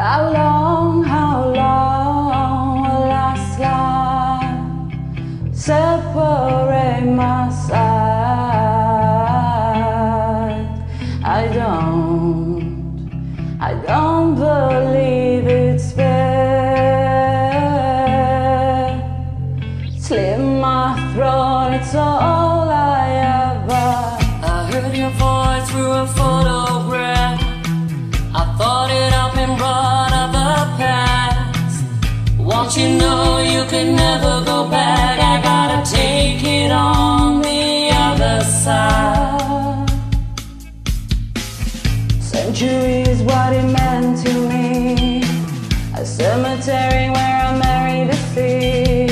How long, how long will last life separate my side? I don't, I don't believe it's fair. Slit my throat, it's all I ever. I heard your voice through a photograph. Won't you know you can never go back? I gotta take it on the other side. Centuries, what it meant to me. A cemetery where I'm married to see.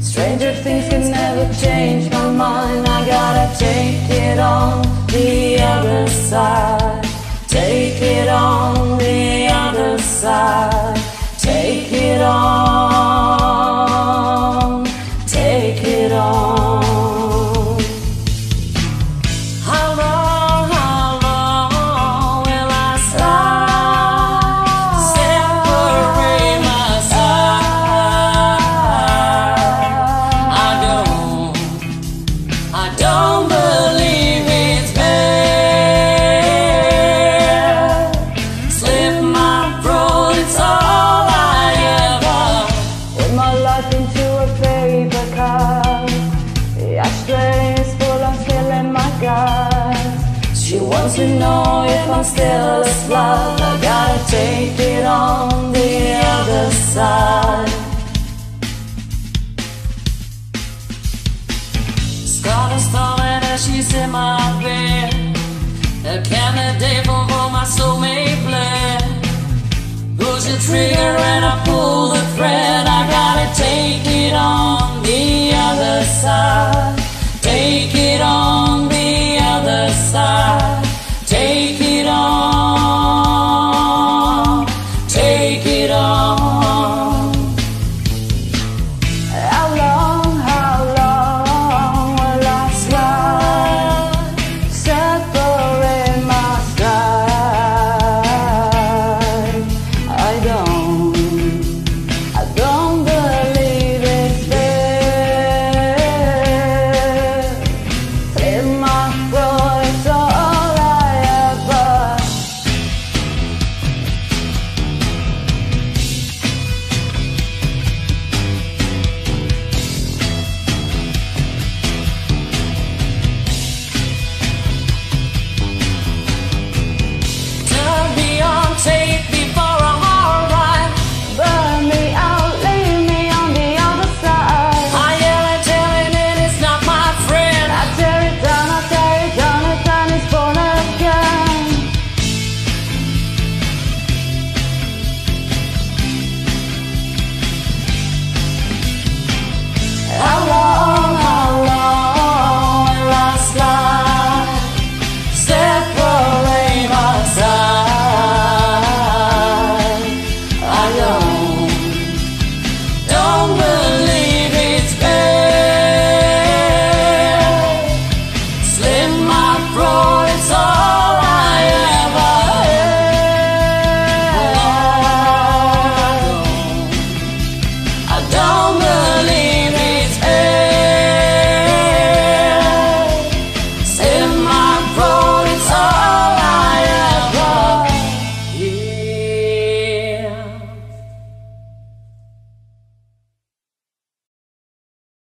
Stranger things can never change my mind. I gotta take it on the to know if I'm still a slut. I gotta take it on the other side. Scarlet starlight as she's in my bed. A candidate for all my soulmate bled. Push the trigger and I pull the thread. I gotta take it on the other side.